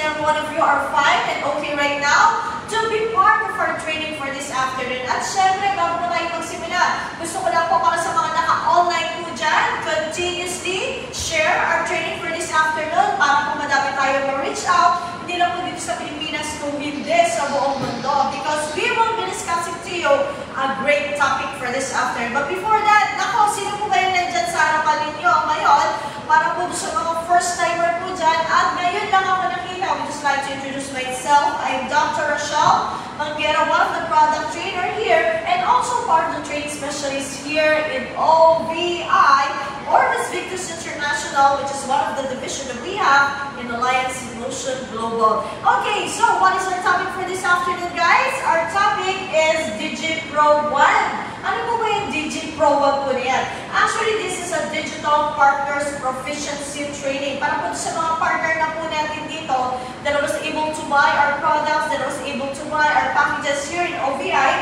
every one of you are fine and okay right now to be part of our training for this afternoon. At syempre, bago na tayo magsimula, gusto ko lang po para sa mga naka-online po dyan, continuously share our training for this afternoon para po madami tayo ma-reach out, hindi lang po dito sa Pilipinas, kung hindi sa buong mundo. Because we will be discussing to you a great topic for this afternoon. But before that, nako, sino po kayo nandyan sa harapan ninyo ngayon para po sa mga first timer po dyan. At ngayon lang ako nakita, I would just like to introduce myself. I'm Dr. Rochelle Manguera, one of the product trainer here and also part of the training specialist here in OVI, Orbis Victus International, which is one of the division that we have in Alliance Motion Global. Okay, so what is our topic for this afternoon, guys? Our topic is DigiPro 1. Ano po ba yung DigiPro 1 po? Actually, this is a Digital Partners Proficiency Training. Para po sa mga partner na po natin dito that was able to buy our products, that was able to buy our packages here in OVI,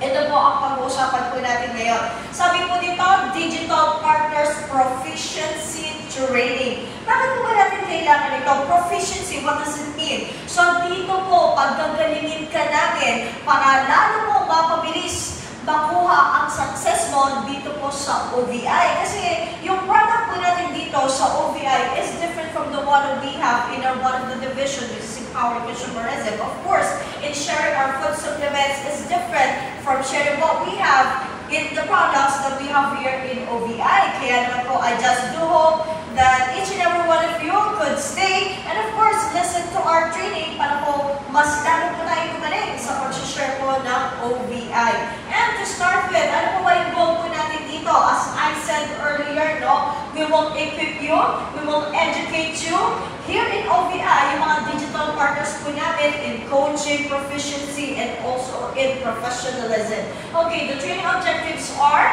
ito po ang pag-uusapan po natin ngayon. Sabi po dito, Digital Partners Proficiency Training. Bakit po ba natin kailangan ito? Proficiency, what does it mean? So dito po, paggagalingin ka namin para lalo mo mapabilis makuha ang success mo dito po sa OVI. Kasi yung product po natin dito sa OVI is different from the one we have in our one of the division, which is Empowered Consumerism. Of course, in sharing our food supplements is different from sharing what we have in the products that we have here in OVI. Kaya naman po, I just do hope that each and every one of you could stay and of course, listen to our training para po mas lalo po tayo gumaling sa pag-share po ng OVI. And to start with, ano po ba yung goal po natin dito? As I said earlier, no, we will equip you, we will educate you here in OVI, yung mga digital partners po natin in coaching, proficiency, and also in professionalism. Okay, the training objectives are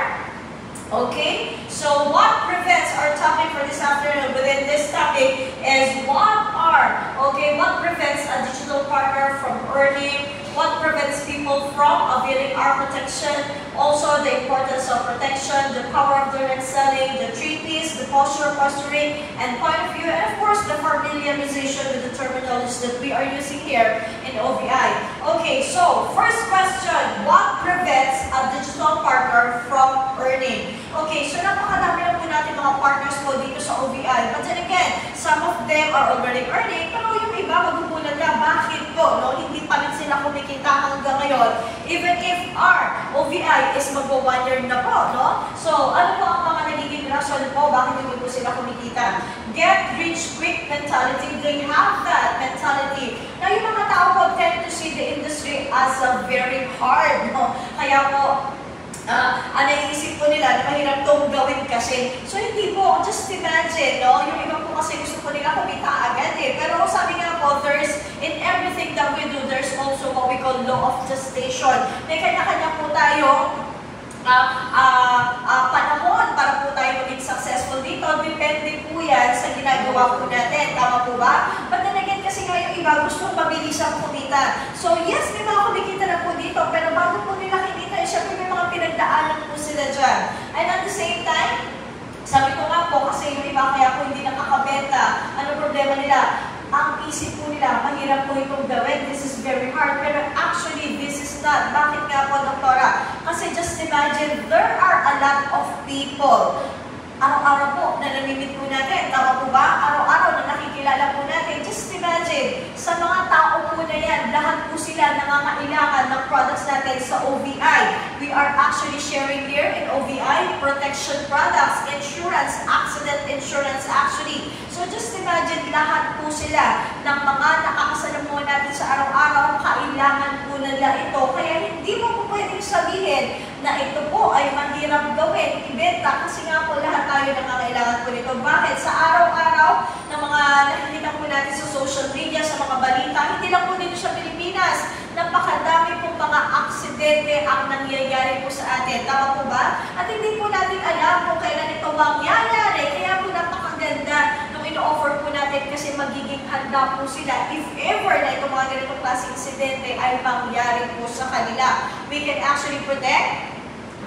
Okay, so what prevents our topic for this afternoon within this topic is what are, okay, what prevents a digital partner from earning, what prevents people from availing our protection, also the importance of protection, the power of direct selling, the treaties, the posture, posturing, and point of view, and of course the familiarization with the terminology that we are using here in OVI. Okay, so first question, what prevents a digital partner from earning? Okay, so napakadami na natin mga partners po dito sa OVI. But then again, some of them are already earning, pero yung iba magugulat na, bakit po? No? Hindi pa rin sila kumikita hanggang ngayon. Even if our OVI is magpo one year na po, no? So, ano po ang mga nagiging rason po, bakit hindi po sila kumikita? Get rich quick mentality. They have that mentality. Now, yung mga tao po tend to see the industry as a very hard, no? Kaya po, Uh, ang naiisip po nila mahirap itong gawin kasi. So hindi po, just imagine, no? Yung iba po kasi gusto po nila kumita agad eh. Pero sabi nga po, there's, in everything that we do, there's also what we call law of gestation. May kanya-kanya po tayo uh, uh, uh, panahon para po tayo maging successful dito. Depende po yan sa ginagawa po natin. Tama po ba? But then again, kasi nga yung iba gusto mabilis ang kumita. So yes, may mga kumikita na po dito. Pero bago po nila syempre may mga pinagdaanan po sila dyan. And at the same time, sabi ko nga po, kasi yung iba kaya po hindi nakakabenta, ano problema nila? Ang isip po nila, mahirap po itong gawin, this is very hard. Pero actually, this is not. Bakit nga po, Doktora? Kasi just imagine, there are a lot of people araw-araw po na namimit po natin. Tama po ba? Araw-araw na nakikilala po natin. Just imagine, sa mga tao po na yan, lahat po sila nangangailangan ng products natin sa OVI. We are actually sharing here in OVI protection products, insurance, accident insurance actually. So just imagine, lahat po sila ng mga nakakasalamuha natin sa araw-araw, kailangan po nila ito. Kaya hindi mo po pwedeng sabihin na ito po ay mahirap gawin, ibenta, kasi nga po lahat tayo nakakailangan po nito. Bakit? Sa araw-araw ng mga nakikita po natin sa social media, sa mga balita, hindi lang po dito sa Pilipinas, napakadami pong mga aksidente ang nangyayari po sa atin. Tama po ba? At hindi po natin alam kung kailan ito mangyayari. Kaya po napakaganda nung ino-offer po natin kasi magiging handa po sila if ever na itong mga ganitong klase insidente ay mangyari po sa kanila. We can actually protect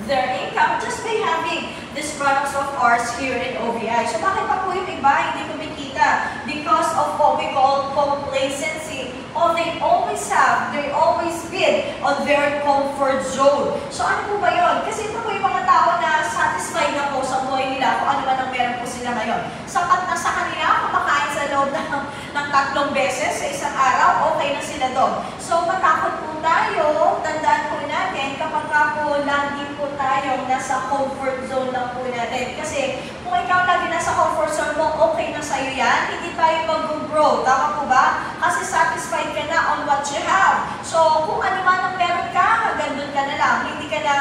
their income just by having these products of ours here in OVI. So bakit pa po yung iba hindi kumikita? Because of what we call complacency, or they always have, they always been on their comfort zone. So ano po ba yun? Kasi ito po yung mga tao na satisfied na po sa buhay nila kung ano man ang meron po sila ngayon. Sapat na sa kanila, kumakain sa loob ng, ng tatlong beses sa isang araw, okay na sila doon. So matakot po tayo, tandaan po natin, kapag ka po lagi po tayo nasa comfort zone lang po natin. Kasi kung ikaw lagi nasa comfort zone mo, okay na sa'yo yan, hindi tayo mag-grow. Tama po ba? Kasi satisfied ka na on what you have. So, kung ano man ang meron ka, doon ka na lang. Hindi ka na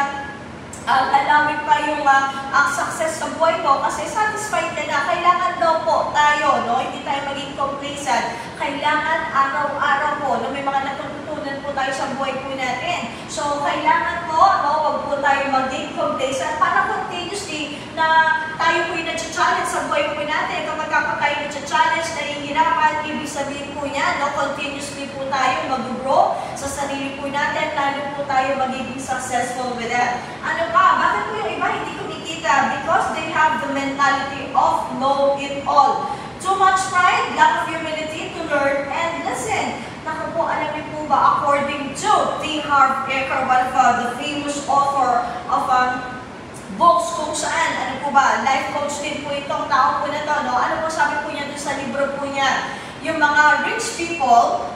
uh, alawin pa yung uh, ang success sa buhay mo kasi satisfied ka na. Kailangan daw po tayo, no? Hindi tayo maging complacent. Kailangan araw-araw po, no? May mga natututunan po tayo sa buhay po natin. So, kailangan po, no? Huwag po tayo maging complacent para continuously na tayo po yung nag-challenge sa buhay po natin. Kapag kapag tayo nag-challenge, nahihirapan, ibig sabihin po niya, no? Continuously po tayo mag-grow sa sarili po natin, lalo po tayo magiging successful with that. Ano pa? Bakit po yung iba hindi kumikita? Because they have the mentality of know it all. Too much pride, lack of humility to learn and. Naku po, alam niyo po ba, according to T. Harv Eker, one of uh, the famous author of um, books kung saan, ano po ba, life coach din po itong tao po na to, no? Ano po sabi po niya dun sa libro po niya? Yung mga rich people,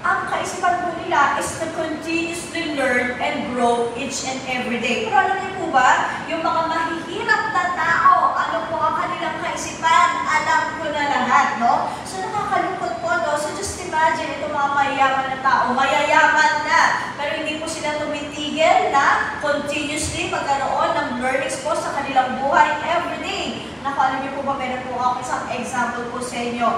ang kaisipan po nila is to continuously learn and grow each and every day. Pero alam niyo po ba, yung mga mahihirap na tao, ano po ang kanilang kaisipan, alam ko na lahat, no? So nakakalungkot po, no? So just imagine, itong mga mayayaman na tao, mayayaman na, pero hindi po sila tumitigil na continuously magkaroon ng learnings po sa kanilang buhay every day. Naku, alam niyo po ba, meron po ako isang example po sa inyo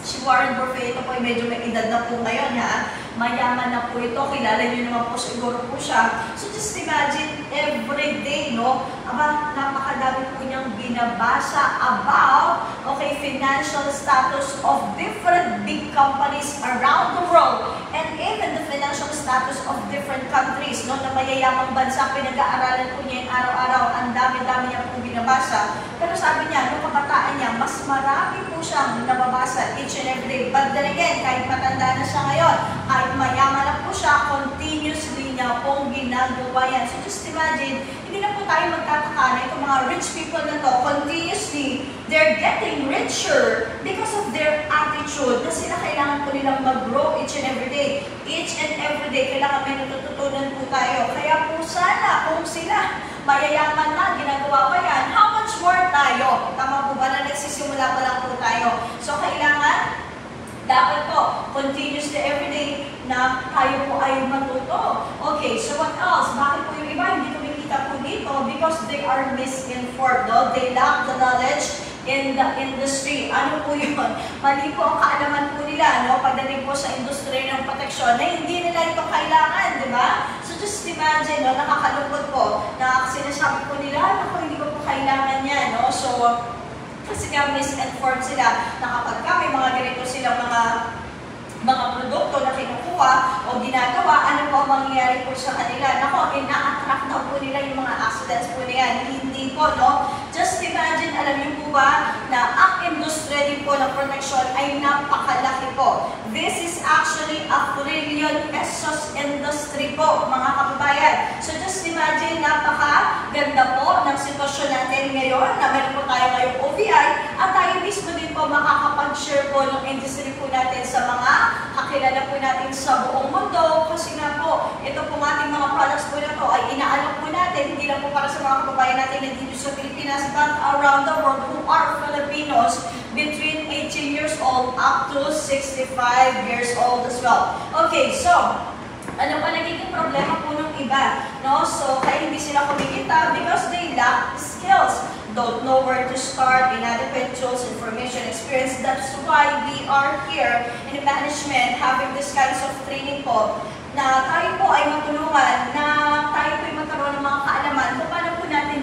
si Warren Buffett, ito po ay medyo may edad na po ngayon ha. Mayaman na po ito, kilala niyo naman po siguro po siya. So just imagine every day, no? Aba, napakadami po niyang binabasa about, okay, financial status of different big companies around the world and even the financial status of different countries, no? Na mayayamang bansa, pinag-aaralan po niya yung araw-araw, ang dami-dami niya po binabasa. Pero sabi niya, nung kabataan niya, mas marami po siyang nababasa each and every day. But then again, kahit matanda na siya ngayon, kahit mayaman na po siya, continuously niya pong ginagawa yan. So just imagine, hindi na po tayo magtataka na itong mga rich people na to, continuously, they're getting richer because of their attitude na sila kailangan po nilang mag-grow each and every day. Each and every day, kailangan may natututunan po tayo. Kaya po sana, kung sila mayayaman na, ginagawa pa yan, how much more tayo? Tama po ba na nagsisimula pa lang po tayo? So, kailangan dapat po, continuously everyday na tayo po ay matuto. Okay, so what else? Bakit po yung iba hindi kumikita po dito? Because they are misinformed, no? They lack the knowledge in the industry. Ano po yun? Mali po ang kaalaman po nila, no? Pagdating po sa industriya ng proteksyon na hindi nila ito kailangan, di ba? So just imagine, no? Nakakalungkot po na sinasabi po nila, ako hindi ko po kailangan yan, no? So, kasi nga misinformed sila na kapag ka may mga ganito silang mga mga produkto na kinukuha o ginagawa, ano po ang mangyayari po sa kanila? Nako, ina-attract daw po nila yung mga accidents po na yan. Hindi po, no? Just imagine, alam niyo po ba, na ang industriya din po ng protection ay napakalaki po. This is actually a trillion pesos industry po, mga kababayan. So just imagine, napaka-ganda po ng sitwasyon natin ngayon na meron po tayo ngayong OVI at tayo mismo din po makakapag-share po ng industry po natin sa mga kakilala po natin sa buong mundo kasi nga po, ito po ating mga products po na to ay inaalok po natin, hindi lang po para sa mga kababayan natin na dito sa Pilipinas but around the world who are Filipinos between 18 years old up to 65 years old as well. Okay, so, ano pa nagiging problema po ng iba? No? So, kaya hindi sila kumikita because they lack skills don't know where to start, inadequate tools, information, experience. That's why we are here in management having this kinds of training po na tayo po ay matulungan, na tayo po ay magkaroon ng mga kaalaman kung paano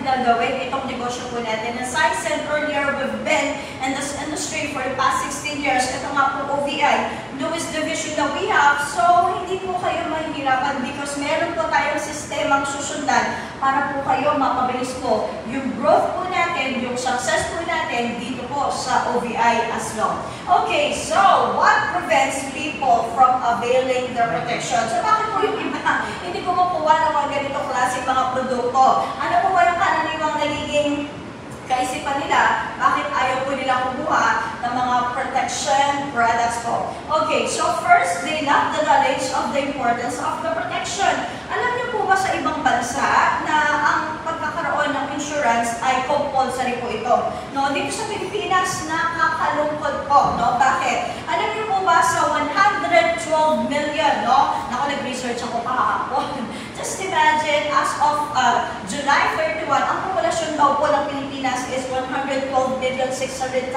gagawin itong negosyo po natin. As I said earlier, we've been in this industry for the past 16 years. Ito nga po OVI, newest division that we have. So, hindi po kayo mahihirapan because meron po tayong sistemang susundan para po kayo mapabilis po yung growth po natin, yung success po natin dito po sa OVI as well. Okay, so what prevents people from availing their protection? So bakit po yung iba hindi kumukuha ng mga ganito klase mga produkto? Ano po ba yung karaniwang nagiging kaisipan nila, bakit ayaw po nila kumuha ng mga protection products po. Okay, so first, they lack the knowledge of the importance of the protection. Alam niyo po ba sa ibang bansa na ang pagkakaroon ng insurance ay compulsory po ito? No, dito sa Pilipinas, nakakalungkot po. No? Bakit? Alam niyo po ba sa 112 million, no? Naku, nag-research ako kahapon. Just imagine, as of uh, July 31, ang populasyon daw po ng Pilipinas is 112 million 600,000,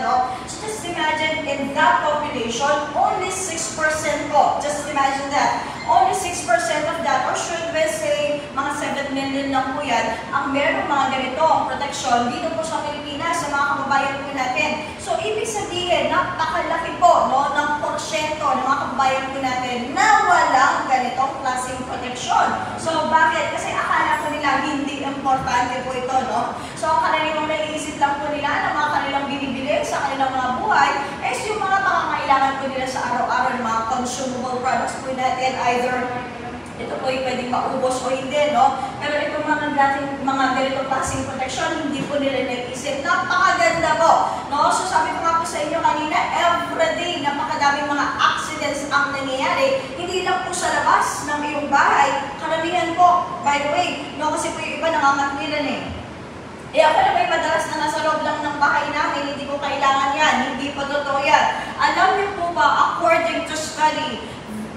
no? So just imagine, in that population, only 6% po. Just imagine that. Only 6% of that, or should we say, mga 7 million lang po yan, ang meron mga ganito, ang protection dito po sa Pilipinas, sa mga kababayan po natin. So, ibig sabihin, napakalaki po, no, ng porsyento ng mga kababayan po natin na walang ganitong klaseng protection. So, bakit? Kasi akala po nila hindi importante po ito, no? So, ang kanilang naiisip lang po nila na mga kanilang binibili sa kanilang mga buhay is yung mga pangangailangan po nila sa araw-araw ng mga consumable products po natin, either ito po ay pwedeng maubos o hindi, no? Pero itong mga dating mga ganitong klaseng protection, hindi po nila naisip. Napakaganda po, no? So sabi ko nga po sa inyo kanina, everyday, napakadaming mga accidents ang nangyayari. Hindi lang po sa labas ng iyong bahay. Karamihan po, by the way, no? Kasi po yung iba nangangatwiran eh. Eh ako na may madalas na nasa loob lang ng bahay namin, hindi ko kailangan yan, hindi po totoo yan. Alam niyo po ba, according to study,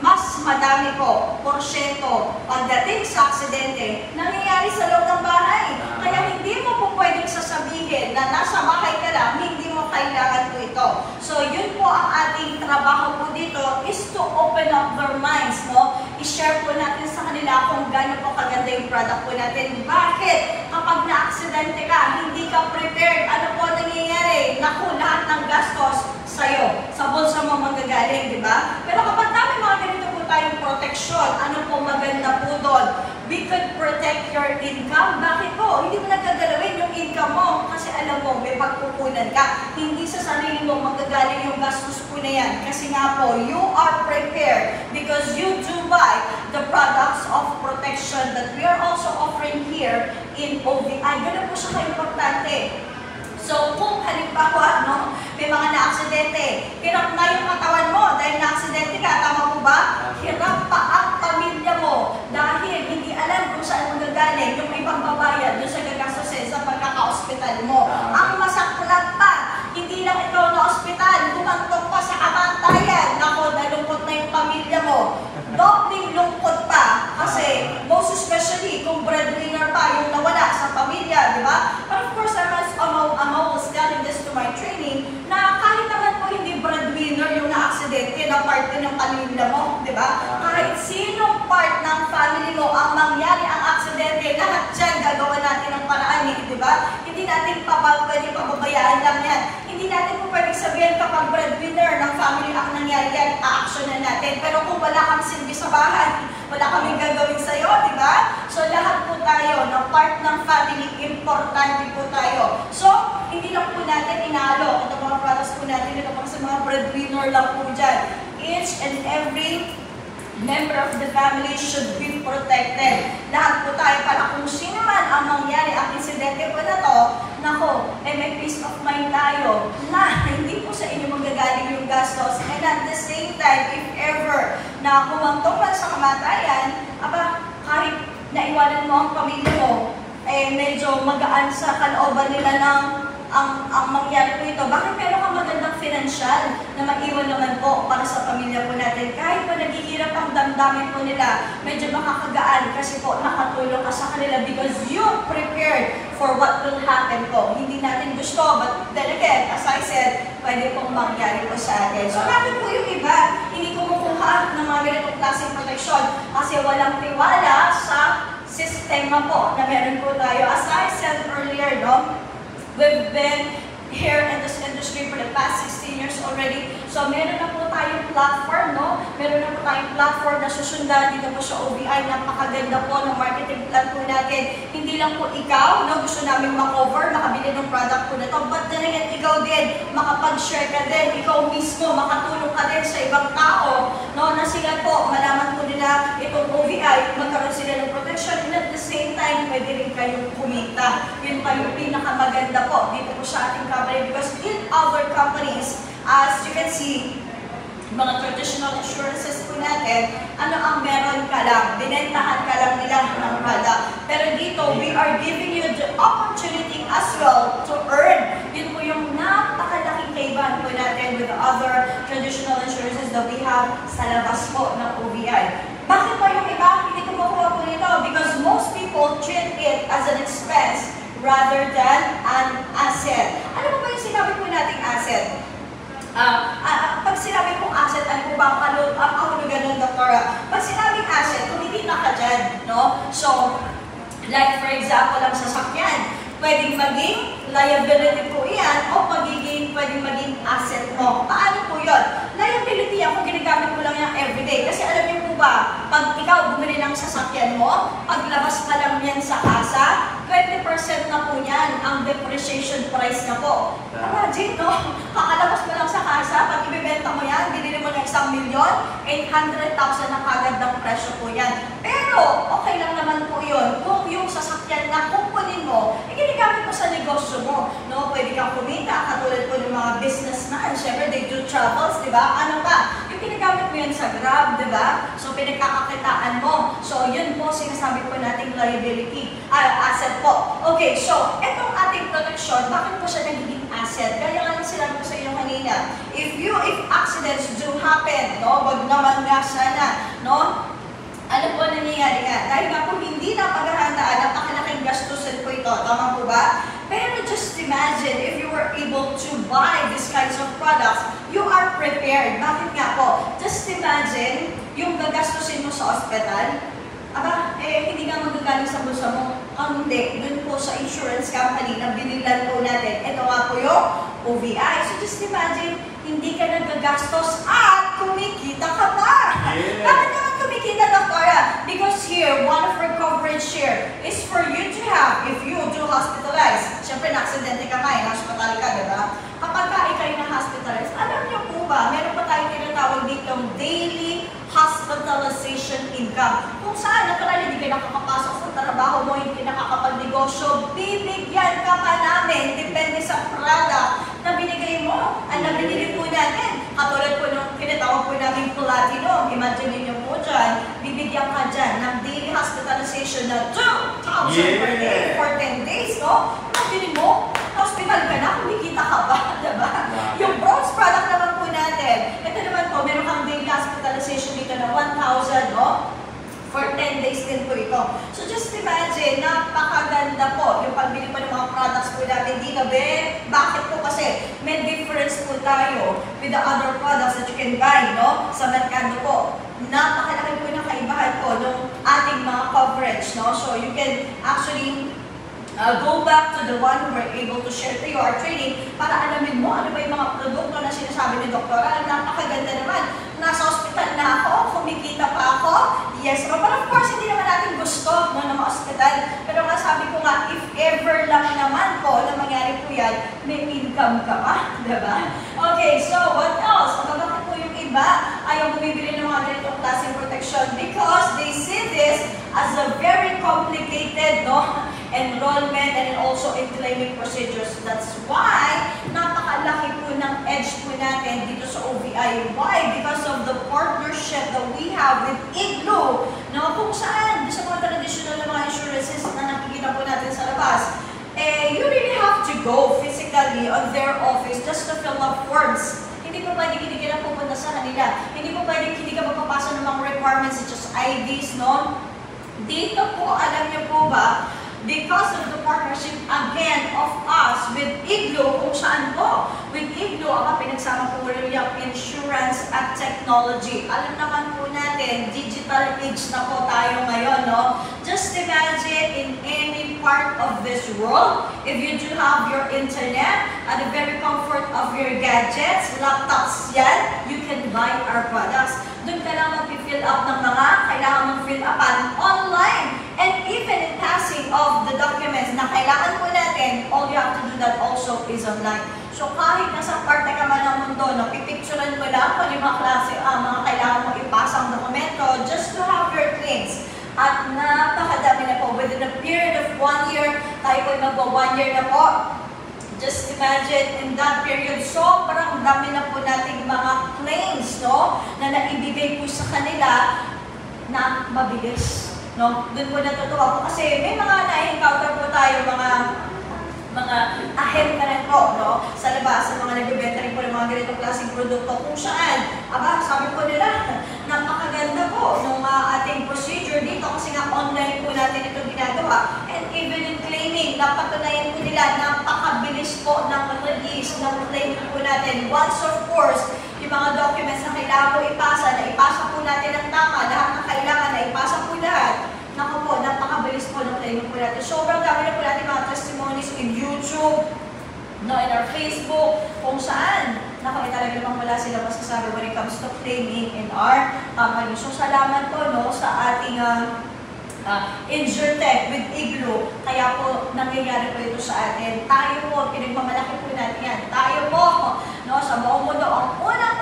mas madami po, porsyento, pagdating sa aksidente, nangyayari sa loob ng bahay. Kaya hindi mo po pwedeng sasabihin na nasa bahay ka lang, hindi mo kailangan po ito. So, yun po ang ating trabaho po dito is to open up their minds, no? I-share po natin sa kanila kung gaano po kaganda yung product po natin. Bakit? Kapag na-aksidente ka, hindi ka prepared, ano po ang nangyayari? Naku, lahat ng gastos sa'yo, sa bulsa mo manggagaling, di ba? Pero kapag dami mga ganito po tayong protection, ano po maganda po doon? We could protect your income. Bakit po? Hindi mo nagagalawin yung income mo kasi alam mo, may pagkukunan ka. Hindi sa sarili mo magagaling yung gastos po na yan. Kasi nga po, you are prepared because you do buy the products of protection that we are also offering here in OVI. Ganun po siya ka-importante. So, kung halimbawa, no, may mga na-aksidente, hirap na yung katawan mo dahil na-aksidente ka, tama mo ba? Hirap pa ang pamilya mo dahil hindi alam kung saan magagaling yung ibang babayad doon sa gagastusin sa pagkaka-hospital mo. Ang masaklat pa, hindi lang ikaw na hospital, bumantok pa sa kamantayan. Nako, nalungkot na yung pamilya mo. Dobling lungkot pa kasi most kung breadwinner pa yung nawala sa pamilya, di ba? But of course, I um, um, I was telling this to my training na kahit naman po hindi breadwinner yung na-aksidente na parte ng pamilya mo, di ba? Kahit sinong part ng family mo ang mangyari ang aksidente, lahat dyan gagawa natin ng paraan, eh, di ba? Hindi natin pa pwede pababayaan lang yan. Hindi natin po pwedeng sabihin kapag breadwinner ng family ang nangyari yan, a-actionan natin. Pero kung wala kang silbi sa bahay, wala kaming gagawin sa'yo, di ba? So lahat po tayo, na part ng family, importante po tayo. So, hindi lang po natin inalo, ito mga products po natin, ito pang sa mga breadwinner lang po dyan. Each and every member of the family should be protected. Lahat po tayo, para kung sino man ang mangyari, ang insidente po na to, nako, eh may peace of mind tayo na hindi po sa inyo magagaling yung gastos. And at the same time, if ever na humantong man sa kamatayan, aba, kahit naiwanan mo ang pamilya mo, eh medyo magaan sa kalooban nila ng ang, ang mangyari po ito, bakit meron kang magandang financial na maiwan naman po para sa pamilya po natin? Kahit pa naghihirap ang damdamin po nila, medyo makakagaan kasi po nakatulong ka sa kanila because you prepared for what will happen po. Hindi natin gusto, but then again, as I said, pwede pong mangyari po sa atin. So bakit po yung iba, hindi kumukuha ng mga ganitong klaseng protection kasi walang tiwala sa sistema po na meron po tayo. As I said earlier, no, We've been here in this industry for the past 16 years already. So, meron na po tayong platform, no? Meron na po tayong platform na susundan dito po sa OBI. Napakaganda po ng marketing plan po natin. Hindi lang po ikaw, no? Gusto namin makover, makabili ng product po na to. But then again, ikaw din, makapag-share ka din. Ikaw mismo, makatulong ka din sa ibang tao, no? Na sila po, malaman po nila itong OBI, magkaroon sila ng protection. And at the same time, pwede rin kayong kumita. Yun pa yung pinakamaganda po dito po sa ating company. Because in other companies, as you can see, mga traditional insurances po natin, ano ang meron ka lang, binentahan ka lang nila ng product. Pero dito, we are giving you the opportunity as well to earn. Yun po yung napakalaking kaibahan po natin with the other traditional insurances that we have sa labas po ng OBI. Bakit pa yung iba hindi ko po nito? Because most people treat it as an expense rather than an asset. Ano po ba yung sinabi po nating asset? Ah, ah, pag sinabi kong asset, ano po ba ang ano, ang kahulugan ng doktora? Pag sinabing asset, kumikita ka dyan, no? So, like for example, ang sasakyan, pwedeng maging liability po yan o pagiging, pwedeng maging asset mo. Paano po yun? Liability ako, ginagamit ko lang yan everyday. Kasi alam niyo po ba, pag ikaw bumili ng sasakyan mo, paglabas pa lang yan sa kasa, 20% na po yan ang depreciation price na po. Imagine, no? Kakalabas mo lang sa kasa, pag ibibenta mo yan, binili mo ng isang milyon, 800,000 na kagad ng presyo po yan. Pero, okay lang naman po yun. Kung yung sasakyan na kukunin mo, eh, ginagamit mo sa negosyo mo. No? Pwede kang kumita, katulad po ng mga businessman. Siyempre, they do travels, di ba? Ano pa? Ginagamit mo yan sa Grab, di ba? So, pinagkakakitaan mo. So, yun po sinasabi po nating liability, ah, asset po. Okay, so, etong ating protection, bakit po siya nagiging asset? Kaya nga sinabi ko sa inyo kanina, if you, if accidents do happen, no, wag naman nga sana, no, ano po nangyayari nga? Dahil nga po hindi na paghahandaan, napakalaking gastusin po ito. Tama po ba? Pero just imagine if you were able to buy these kinds of products, you are prepared. Bakit nga po? Just imagine yung gagastusin mo sa ospital, Aba, eh, hindi nga magagaling sa bulsa mo. Ang hindi, dun po sa insurance company na binilan po natin. Ito nga po yung OVI. So just imagine, hindi ka nagagastos at kumikita ka pa. Yeah. Bakit kumikita, Doktora? Because here, one of our coverage here is for you to have if you do hospitalize. Siyempre, na-aksidente ka nga, eh, na-hospital ka, di ba? Kapag ka ikay na-hospitalize, alam niyo po ba, meron pa tayong tinatawag ditong daily hospitalization income. Kung saan, naturally, hindi ka nakakapasok sa trabaho mo, hindi ka nakakapagnegosyo, bibigyan ka pa namin, depende sa product na binigay mo, ang nabinili po natin. Katulad po nung pinatawag po namin platinum, imagine niyo po dyan, bibigyan ka dyan ng daily hospitalization na 2,000 per day Yeah. for 10 days, no? Imagine mo, hospital ka na, kumikita ka ba, diba? Yung bronze product naman po natin, ito naman po, meron kang daily hospitalization dito na 1,000, no? For 10 days din po ito. So just imagine, napakaganda po yung pagbili pa ng mga products po natin dito. Be, bakit po kasi may difference po tayo with the other products that you can buy, no? Sa merkado po. Napakalaki po ng kaibahan po ng ating mga coverage, no? So you can actually Uh, go back to the one were able to share to you our training para alamin mo ano ba yung mga produkto na sinasabi ni Doktora. Napakaganda naman. Nasa hospital na ako, kumikita pa ako. Yes, but of course, hindi naman natin gusto no, na ma-hospital. Pero nga sabi ko nga, if ever lang naman po na mangyari po yan, may income ka pa, diba? Okay, so what else? Ano bakit iba ayaw bumibili ng mga ganitong klaseng protection? Because they see this as a very complicated, no? enrollment and also in claiming procedures. That's why napakalaki po ng edge po natin dito sa OVI. Why? Because of the partnership that we have with Iglu. No, kung saan, sa mga traditional na mga insurances na nakikita po natin sa labas, eh, you really have to go physically on their office just to fill up forms. Hindi po pwede hindi ka na pupunta sa kanila. Hindi po pwede hindi ka magpapasa ng mga requirements such as IDs, no? Dito po, alam niyo po ba, because of the partnership again of us with Iglo, kung saan po, with Iglo, ang pinagsama po rin yung insurance at technology. Alam naman po natin, digital age na po tayo ngayon, no? Just imagine in any part of this world, if you do have your internet at the very comfort of your gadgets, laptops yan, can buy our products. Doon ka lang mag-fill up ng mga kailangan mong fill upan online. And even in passing of the documents na kailangan po natin, all you have to do that also is online. So kahit nasa parte ka man ng mundo, no, pipicturean mo lang kung yung mga klase, uh, mga kailangan mo ipasang dokumento just to have your claims. At napakadami na po, within a period of one year, tayo po magwa one year na po. Just imagine, in that period, sobrang dami na po nating mga claims, no, na naibigay po sa kanila na mabilis. No? Doon po natutuwa po kasi may mga na-encounter po tayo, mga mga ahem na rin po, no? Sa labas, sa mga nagbibenta rin po ng mga ganitong klaseng produkto kung saan, aba, sabi po nila, napakaganda po ng uh, ating procedure dito kasi nga online po natin ito ginagawa. And even in claiming, napatunayan po nila, napakabilis po ng release ng claiming po natin. Once of course, yung mga documents na kailangan po ipasa, na ipasa po natin ang tama, lahat ng kailangan na ipasa po lahat, Naku po, napakabilis po ng claiming po natin. Sobrang dami na po natin mga testimonies in YouTube, no, in our Facebook, kung saan. Naku, eh, talaga namang wala sila masasabi when it comes to claiming in our company. So, salamat po, no, sa ating uh, uh, Insurtech with Iglo. Kaya po, nangyayari po ito sa atin. Tayo po, pinagmamalaki po natin yan. Tayo po, no, sa buong mundo, ang unang-una,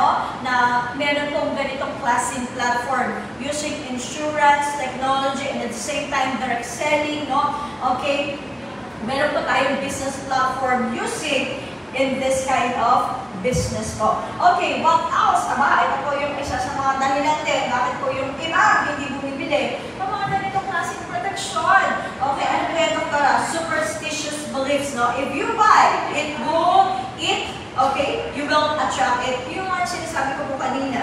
no, na meron pong ganitong klaseng platform using insurance, technology, and at the same time, direct selling, no, okay, meron po tayong business platform using in this kind of business po. Okay, what else? Aba, ito po yung isa sa mga dahilan din. Bakit po yung iba hindi bumibili? Yung mga ganitong klaseng protection. Okay, ano ba yan, doktora? Superstitious beliefs, no? If you buy, it will, it, okay, you will attract it. Yung mga sinasabi ko po kanina,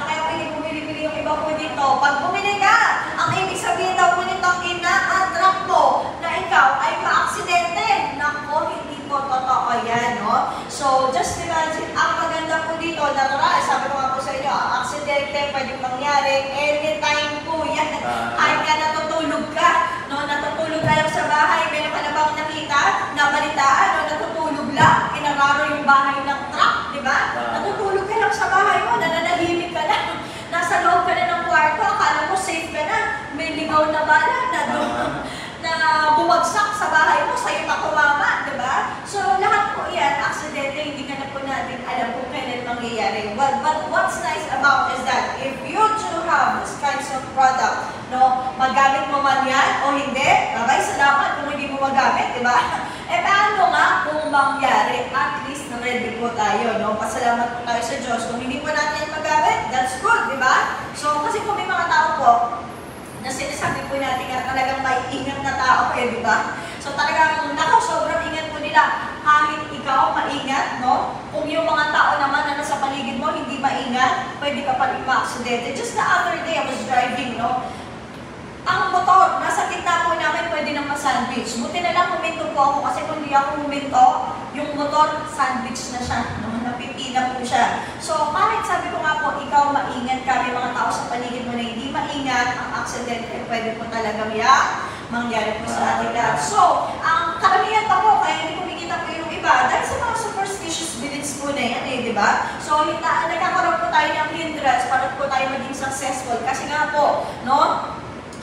na kaya hindi bumili-bili yung iba po dito. Pag bumili ka, ang ibig sabihin daw po nito, ina-attract mo na ikaw ay ma-aksidente. Nako, hindi po totoo yan, no? So, just imagine, ang maganda po dito, natural, sabi ko nga po sa inyo, ang aksidente pwede mangyari anytime po yan. Kahit ka natutulog ka, no? Natutulog lang sa bahay, meron ka na bang nakita, nabalitaan, no? Natutulog lang, inararo yung bahay ng truck, di ba? Natutulog ka lang sa bahay mo, nananahimik ka lang. Nasa loob ka na ng kwarto, akala mo safe ka na, may ligaw na bala na doon na bumagsak sa bahay mo, sa'yo pa tumama, di ba? So, lahat po yan, aksidente, hindi ka na po natin alam kung kailan mangyayari. But, but what's nice about is that if you do have this kinds of product, no, magamit mo man yan o hindi, babay, salamat kung hindi mo magamit, di ba? Eh, paano nga kung mangyari? At least na-ready po tayo, no? Pasalamat po tayo sa Diyos. Kung hindi po natin magamit, that's good, di ba? So, kasi kung may mga tao po, na sinasabi po natin nga talagang may ingat na tao eh, di ba? So talagang, nako, sobrang ingat po nila. Kahit ikaw maingat, no? Kung yung mga tao naman na nasa paligid mo hindi maingat, pwede ka pa rin ma-aksidente. Just the other day, I was driving, no? Ang motor, nasa gitna po namin, pwede nang ma-sandwich. Buti na lang huminto po ako kasi kung di ako huminto, yung motor, sandwich na siya. No? Napipila po siya. So, kahit sabi ko nga po, ikaw maingat ka, may mga tao sa paligid mo na hindi maingat, ang accident ay pwede po talagang ya, mangyari po sa ating lahat. So, ang karamihan pa po, kaya hindi kumikita po yung iba, dahil sa mga superstitious beliefs po na yan eh, di ba? So, hita, nagkakaroon po tayo ng hindrance para po tayo maging successful. Kasi nga po, no,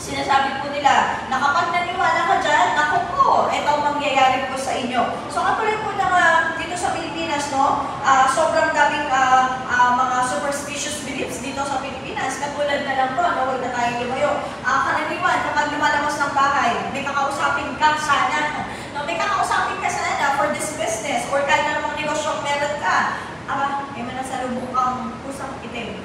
sinasabi po nila na kapag naniwala ka dyan, naku po, ito ang mangyayari po sa inyo. So katulad po na dito sa Pilipinas, no, uh, sobrang daming uh, uh, mga superstitious beliefs dito sa Pilipinas. Katulad na lang po, no, huwag na tayo lumayo. Uh, karaniwan, kapag lumalabas ng bahay, may kakausapin ka sana. No, may kakausapin ka sana for this business or kahit na namang negosyo meron ka. Aba, may manasalubong kang pusang itim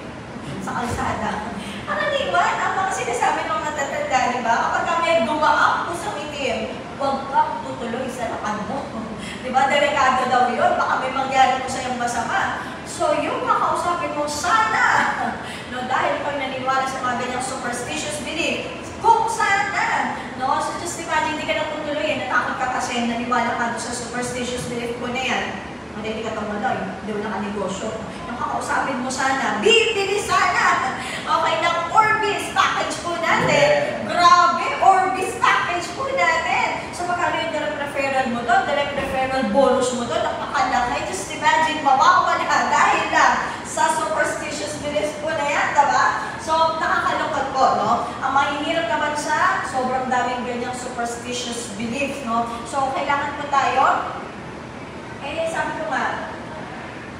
sa kalsada. Karaniwan, ang mga sinasabi ng mga tatanda, di ba? Kapag ka may gumaang pusang itim, huwag kang tutuloy sa lakad mo. di ba? Delikado daw yun. Baka may mangyari mo sa iyong masama. So, yung kakausapin mo, sana, no, dahil ikaw naniniwala sa mga ganyang superstitious belief, kung sana, no? So, just imagine, hindi ka na tutuloy, eh, natakot ka kasi naniwala ka sa superstitious belief ko na yan. Hindi ka tumuloy, hindi mo nakanegosyo. Yung kakausapin mo sana, bibili sana! Okay, ng Orbis package po natin. Grabe, Orbis package po natin. So magkano yung direct referral mo doon, direct referral bonus mo doon, napakalaki. Just imagine, mawawala dahil lang sa superstitious beliefs po na yan, diba? So, nakakalungkot po, no? Ang mahihirap naman siya, sobrang daming ganyang superstitious belief, no? So, kailangan po tayo, eh, sabi ko nga,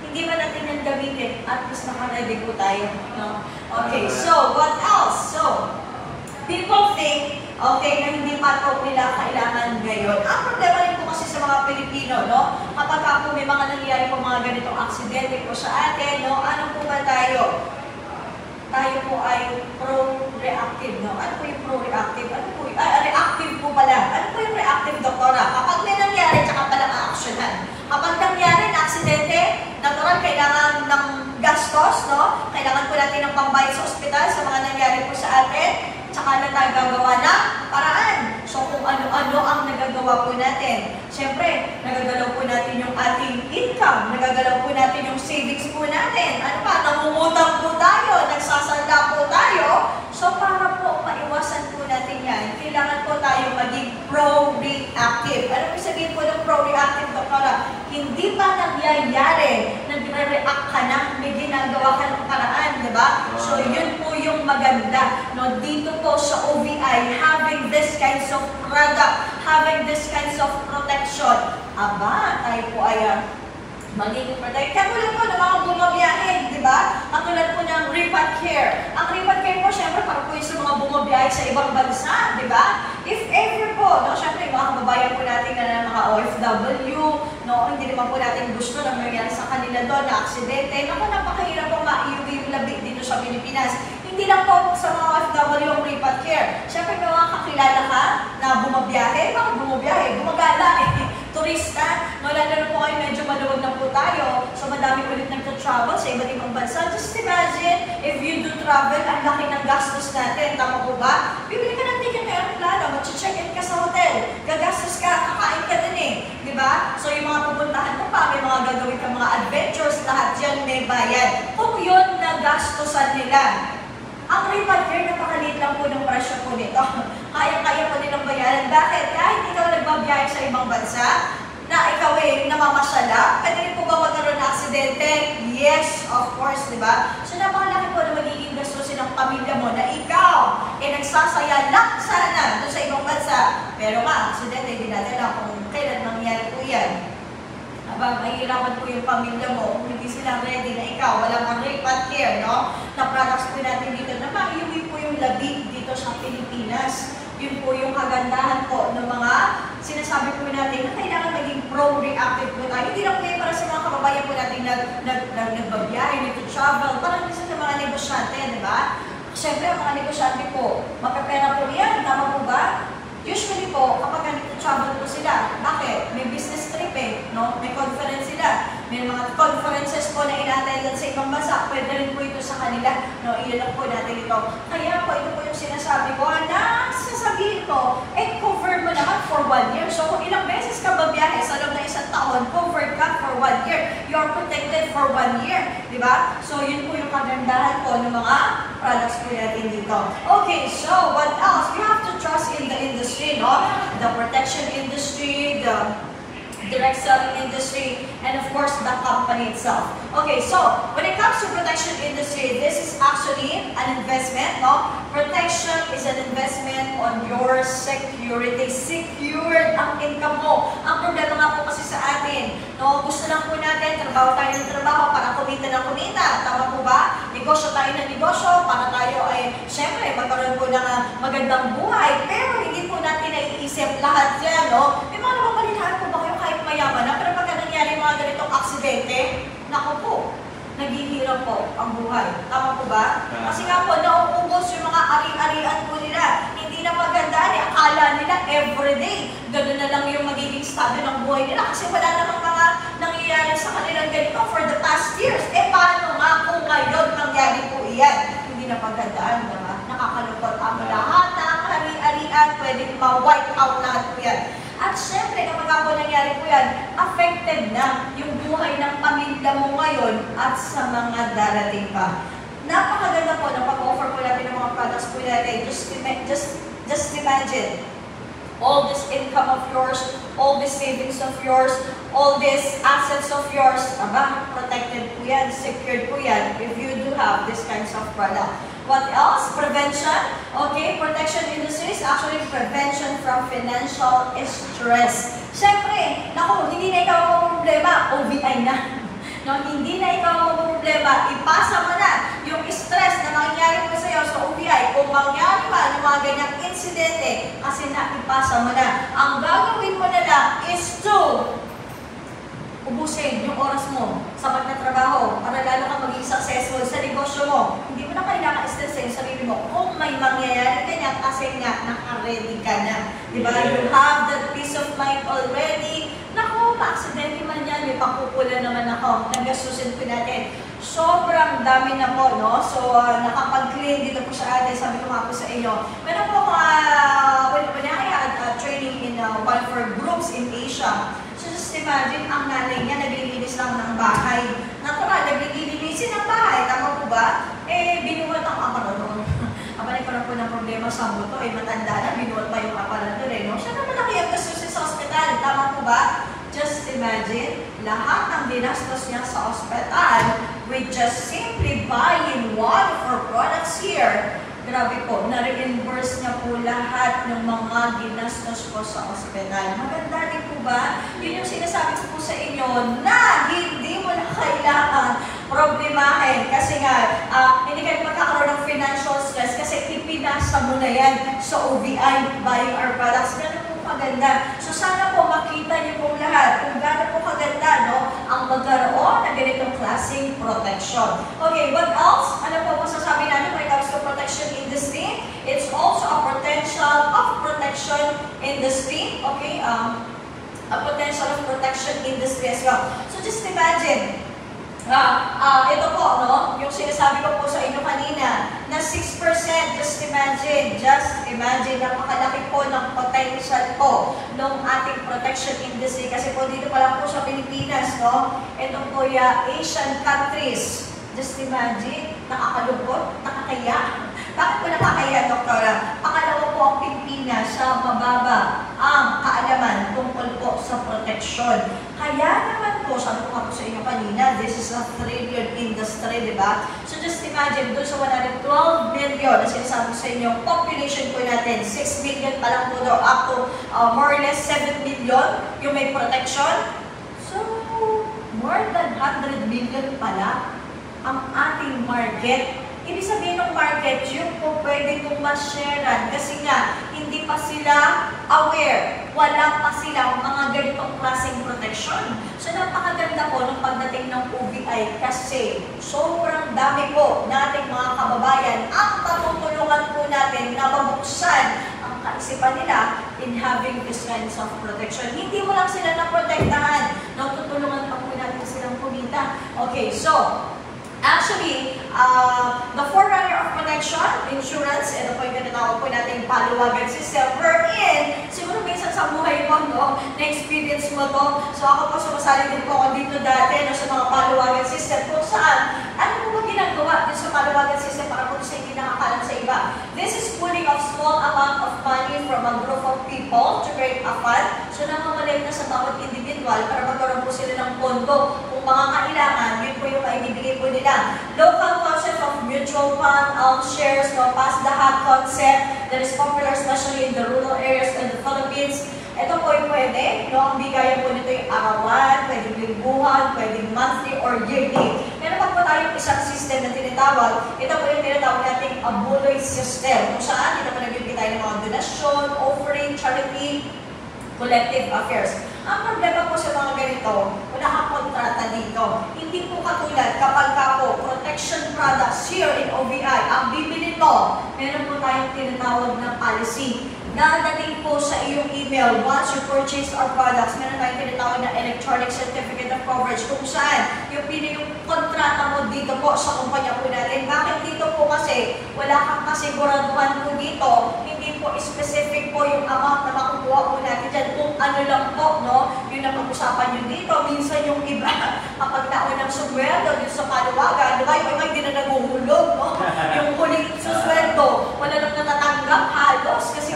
hindi man natin yung gamitin, at mas nakarating po tayo, no? Okay, so, what else? So, people think, okay, na hindi pa po nila kailangan ngayon. Ang problema rin po kasi sa mga Pilipino, no? Kapag ka po may mga nangyayari po mga ganitong aksidente po sa atin, no? Ano po ba tayo? Tayo po ay pro-reactive, no? Ano po yung pro-reactive? Ano po yung, ah, reactive po pala. Ano po yung reactive, doktora? Kapag may nangyari, tsaka pala a-actionan. Kapag nangyari na aksidente, natural, kailangan ng gastos, no? Kailangan po natin ng pambayad sa ospital sa mga nangyari po sa atin tsaka na tayo gagawa ng paraan. So kung ano-ano ang nagagawa po natin. Siyempre, nagagalaw po natin yung ating income, nagagalaw po natin yung savings po natin. Ano pa, nangungutang po tayo, nagsasanda po tayo. So para po maiwasan po natin yan, kailangan po tayo maging pro-reactive. Ano po sabihin po ng pro-reactive, Doktora? Hindi pa nangyayari, nagre-react ka na, may ginagawa ka ng paraan, di ba? So yun po yung maganda. No, dito po sa OVI, having this kinds of product, having this kinds of protection, aba, tayo po ay uh, magiging protect. Katulad po ng mga bumabiyahe, di ba? Katulad po ng repat care. Ang repat care po, syempre, para po yung sa mga bumabiyahe sa ibang bansa, di ba? If ever po, no, syempre, yung mga kababayan po natin na mga OFW, no, hindi naman po natin gusto na mangyari sa kanila doon na aksidente. Naku, napakahirap po maiuwi yung labi dito sa Pilipinas. Hindi lang po sa mga OFW yung repat care. Syempre, may mga kakilala ka na bumabiyahe, mga bumabiyahe, gumagala eh. Turista, no, lalo na po kayo medyo maluwag na po tayo, so madami ulit nagta-travel sa iba't ibang bansa. Just imagine, if you do travel, ang laki ng gastos natin, tama po ba? Bibili ka ng ticket ng aeroplano, mag-check-in ka sa hotel, gagastos ka, kakain ka din eh, di ba? So yung mga pupuntahan mo pa, may mga gagawin ka mga adventures, lahat yan may bayad. Kung yun nagastosan nila, ang refund fare, napakaliit lang po ng presyo po nito. Kaya-kaya po nilang bayaran. Bakit? Kahit ikaw nagbabiyahe sa ibang bansa, na ikaw eh namamasala, pwede rin po ba magkaroon ng aksidente? Yes, of course, di ba? So napakalaki po na magiging gastusin ng pamilya mo na ikaw eh nagsasaya lang sana doon sa ibang bansa. Pero nga, aksidente, hindi natin alam kung kailan mangyari po yan. Aba, mahihirapan po yung pamilya mo hindi sila ready na ikaw, walang ang repat care, no? Na products po natin dito na maiuwi po yung labi dito sa Pilipinas. Yun po yung kagandahan po ng mga sinasabi po natin na kailangan maging pro-reactive po tayo. Hindi lang po para sa mga kababayan po natin nag, nag, nag, nagbabiyahe, nag-travel, parang minsan sa mga negosyante, di ba? Siyempre, ang mga negosyante po, mapapera po yan, tama po ba? Usually po, kapag nag-travel po sila, bakit? May business trip eh, no? May conference sila. May mga conferences po na ina-attend sa ibang bansa. Pwede rin po ito sa kanila, no? Ilalak po natin ito. Kaya po, ito po yung sinasabi ko, na sasabihin ko, eh, cover mo naman for one year. So, kung ilang beses ka babiyahe sa loob na isang taon, covered ka for one year. You are protected for one year. Di ba? So, yun po yung kagandahan po ng mga products po natin dito. Okay, so, what else? You have to trust in the industry, no? The protection industry, the direct selling industry, and of course, the company itself. Okay, so, when it comes to protection industry, this is actually an investment, no? Protection is an investment on your security. Secured ang income mo. Ang problema nga po kasi sa atin, no? Gusto lang po natin, trabaho tayo ng trabaho para kumita ng kumita. Tama po ba? Negosyo tayo ng negosyo para tayo ay, syempre, magkaroon po ng uh, magandang buhay. Pero hindi po natin naiisip lahat yan, no? May mga napapalitaan po ba kayo mayaman na, pero pagka nangyari mga ganitong aksidente, nako po, naghihirap po ang buhay. Tama po ba? Kasi nga po, nauubos yung mga ari-arian po nila. Hindi na maganda, eh. akala nila everyday. Ganun na lang yung magiging estado ng buhay nila. Kasi wala namang mga nangyayari sa kanilang ganito for the past years. Eh, paano nga kung ngayon nangyari po iyan? Hindi na pagandaan, diba? Nakakalungkot ang lahat ng ari-arian, pwedeng ma-wipe out lahat po yan. At syempre, kapag ako nangyari po yan, affected na yung buhay ng pamilya mo ngayon at sa mga darating pa. Napakaganda po na pag-offer po natin ng mga products po natin. Just, just, just imagine, all this income of yours, all this savings of yours, all these assets of yours, aba, protected po yan, secured po yan if you do have this kinds of product. What else? Prevention. Okay, protection industry is actually prevention from financial stress. Siyempre, naku, hindi na ikaw ang problema, OBI na. No, hindi na ikaw ang problema, ipasa mo na yung stress na nangyayari mo sa'yo sa OBI. Kung mangyari pa yung mga ganyang insidente, kasi na ipasa mo na. Ang gagawin mo na lang is to ubusin yung oras mo sa pagtatrabaho para lalo ka maging successful sa negosyo mo. Hindi mo na kailangan stress yung sarili mo. Kung may mangyayari ganyan, kasi nga naka-ready ka na. Di ba? You have that peace of mind already. Naku, pa-accidente man yan, may pangkukula naman ako. Nagastusin ko natin. Sobrang dami na po, no? So, uh, nakapag-clean dito po sa atin. Sabi ko nga po sa inyo. Meron po mga, uh, when, when I had uh, training in uh, one for groups in Asia, So just imagine, ang nanay niya naglilinis lang ng bahay. Natural, naglilinisin ng bahay. Tama po ba? Eh, binuwat ang aparador. Abalik pa na po ng buto. Eh, matanda na, binuwat pa yung aparador. Eh, no? Siya naman gastos sa ospital. Tama po ba? Just imagine, lahat ng dinastos niya sa ospital with just simply buying one of our products here Grabe po, na-reimburse niya po lahat ng mga ginastos ko sa ospital. Maganda din po ba? Yun yung sinasabi ko po sa inyo na hindi mo na kailangan problemahin kasi nga uh, hindi kayo magkakaroon ng financial stress kasi ipinasa mo na yan sa OVI buying our products. Ganun po kaganda. So sana po makita niyo po lahat kung gaano po kaganda no, ang magkaroon ng ganitong klaseng protection. Okay, what else? Ano po masasabi natin when it comes to protection industry? It's also a potential of protection industry. Okay, um, a potential of protection industry as well. So just imagine, Ah, ah, ito po, no? Yung sinasabi ko po sa inyo kanina, na 6%, just imagine, just imagine, napakalaki po ng potential po ng ating protection industry. Kasi po dito pa lang po sa Pilipinas, no? Ito po ya Asian countries. Just imagine, nakakalungkot, nakakaya. Bakit po nakakaya, Doktora? Pakalawa po ang Pilipinas sa mababa ang kaalaman tungkol po sa protection. Kaya naman po, sabi ko nga po sa inyo kanina, this is a trillion industry, di ba? So just imagine, doon sa 112 million na sinasabi ko sa inyo, population po natin, 6 million pa lang po daw, up to uh, more or less 7 million yung may protection. So, more than 100 million pala ang ating market Ibig sabihin ng market, yung po pwede kong ma-sharean kasi nga, hindi pa sila aware. Wala pa sila mga ganitong klaseng protection. So napakaganda po ng pagdating ng UBI kasi sobrang dami po nating mga kababayan ang patutulungan po natin na mabuksan ang kaisipan nila in having this kinds of protection. Hindi mo lang sila na-protektahan, natutulungan pa po natin silang kumita. Okay, so, Actually, uh, the forerunner of protection, insurance, ito po yung tinatawag po natin paluwagan system, wherein, siguro minsan sa buhay mo, no, na-experience mo to. So ako po sumasali din po ako dito dati no, sa mga paluwagan system kung saan, ano po ba ginagawa din sa paluwagan system para po sa hindi nakakalam sa iba. This is pulling of small amount of money from a group of people to create a fund. So namamalay na sa bawat individual para magkaroon po sila ng pondo kung mga kailangan, yun po yung maibibigay po nila. Local concept of mutual fund, um, shares, no, pass the hat concept that is popular especially in the rural areas in the Philippines. Ito po yung pwede, no? Ang bigayan po nito yung arawan, pwedeng lingguhan, pwedeng monthly or yearly. Meron pa po tayong isang system na tinatawag. Ito po yung tinatawag nating abuloy system. Kung saan, dito po nagbibigay tayo ng mga donasyon, offering, charity, collective affairs. Ang problema po sa mga ganito, wala kang kontrata dito. Hindi po katulad kapag ka po protection products here in OBI, ang bibili mo, meron po tayong tinatawag na policy. Dadating po sa iyong email, once you purchase our products, meron tayong tinatawag na electronic certificate of coverage kung saan yung pili yung kontrata mo dito po sa kumpanya po natin. Bakit dito po kasi wala kang kasiguraduhan po dito, hindi po specific po yung amount na makukuha po natin dyan kung ano lang po, no? Yun ang pag-usapan nyo dito. Minsan yung iba, kapag taon ng sumweldo dito sa paluwagan, di ba? Yung iba hindi na naguhulog, no? Yung huling susweldo, wala lang natatanggap halos. Kasi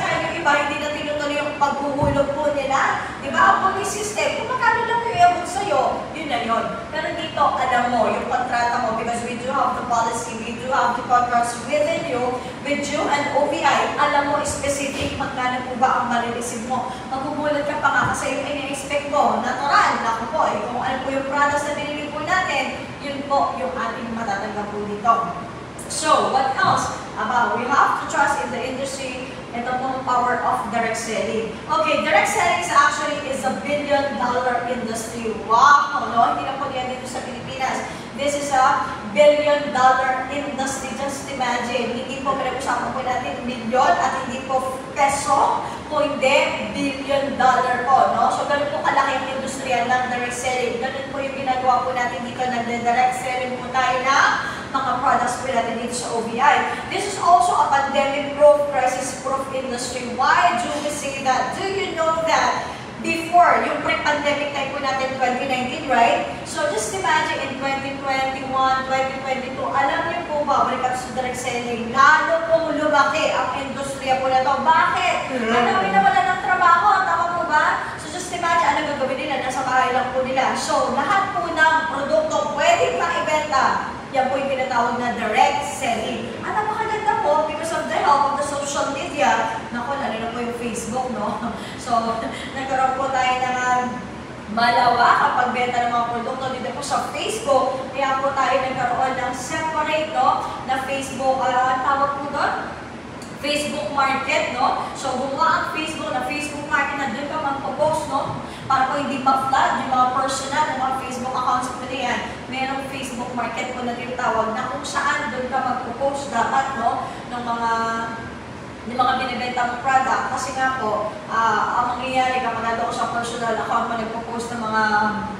iba hindi na tinutuloy yung paghuhulog po nila. Di ba? Ang police system, kung magkano lang yung iabot sa'yo, yun na yun. Pero dito, alam mo, yung kontrata mo, because we do have the policy, we do have the contracts within you, with you and OVI, alam mo specific magkano po ba ang marireceive mo. Magugulat ka pa nga kasi yung ini-expect mo, natural, naku po, eh, kung ano po yung products na binili po natin, yun po yung ating matatanggap po dito. So, what else? About, we have to trust in the industry, ito pong power of direct selling. Okay, direct selling actually is a billion dollar industry. Wow! No? Hindi na po yan dito sa Pilipinas. This is a billion dollar industry. Just imagine, hindi po pinag-usapan po natin milyon at hindi po peso, kundi billion dollar po. No? So, ganun po kalaki ang industriya ng direct selling. Ganun po yung ginagawa po natin dito. Nagde-direct selling po tayo na mga products po natin dito sa OBI. This is also a pandemic-proof, crisis-proof industry. Why do we say that? Do you know that before, yung pre-pandemic time po natin 2019, right? So just imagine in 2021, 2022, alam niyo po ba, when it comes to direct selling, lalo pong lumaki ang industriya po na to. Bakit? Ang dami na wala ng trabaho, tama po ba? So just imagine, ano gagawin nila? Nasa bahay lang po nila. So lahat po ng produkto pwedeng maibenta yan po yung tinatawag na direct selling. At napakaganda po because of the help of the social media. Naku, lalo na po yung Facebook, no? So, nagkaroon po tayo ng um, malawa kapag benta ng mga produkto dito po sa Facebook. Kaya po tayo nagkaroon ng separate, no? Na Facebook, uh, tawag po doon? Facebook Market, no? So, gumawa ang Facebook na Facebook Market na doon ka magpo-post, no? Para po hindi ma-flood yung mga personal ng mga Facebook accounts po na yan. Merong Facebook Market po na tinatawag na kung saan doon ka magpo-post dapat, no? Ng mga ng mga binibenta mong product. Kasi nga po, ah, ang mangyayari kapag nado ko sa personal account mo, nagpo-post ng mga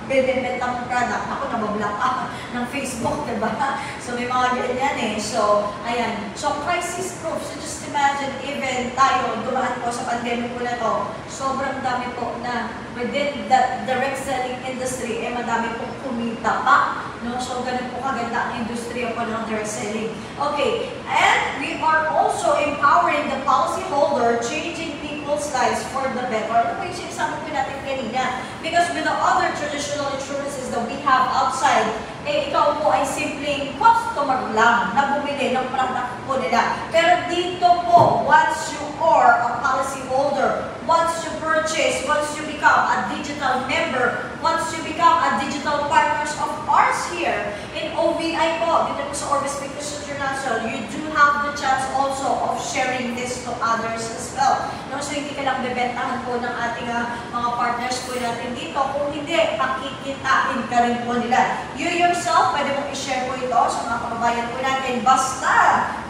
binibenta mong product, ako nabablock up ng Facebook, diba? So may mga ganyan eh. So, ayan. So, crisis proof. So, just imagine, even tayo, dumaan po sa pandemic po na to, sobrang dami po na within the direct selling industry, eh madami pong kumita pa. No? So, ganun po kaganda ang industriya po ng direct selling. Okay, and we are also empowering the policyholder, changing people's lives for the better. Ano po yung sinasabi po natin kanina? Because with the other traditional insurances that we have outside, eh ikaw po ay simpleng customer lang na bumili ng product po nila. Pero dito po, once you are a policyholder, once you purchase, once you become a digital member, once you become a digital partners of ours here in OVI po, dito po sa Orbis Pictures International, you do have the chance also of sharing this to others as well. No? So hindi ka lang bebentahan po ng ating ah, mga partners po natin dito. Kung hindi, pakikitain ka rin po nila. You yourself, pwede mong i-share po ito sa mga kababayan po natin. Basta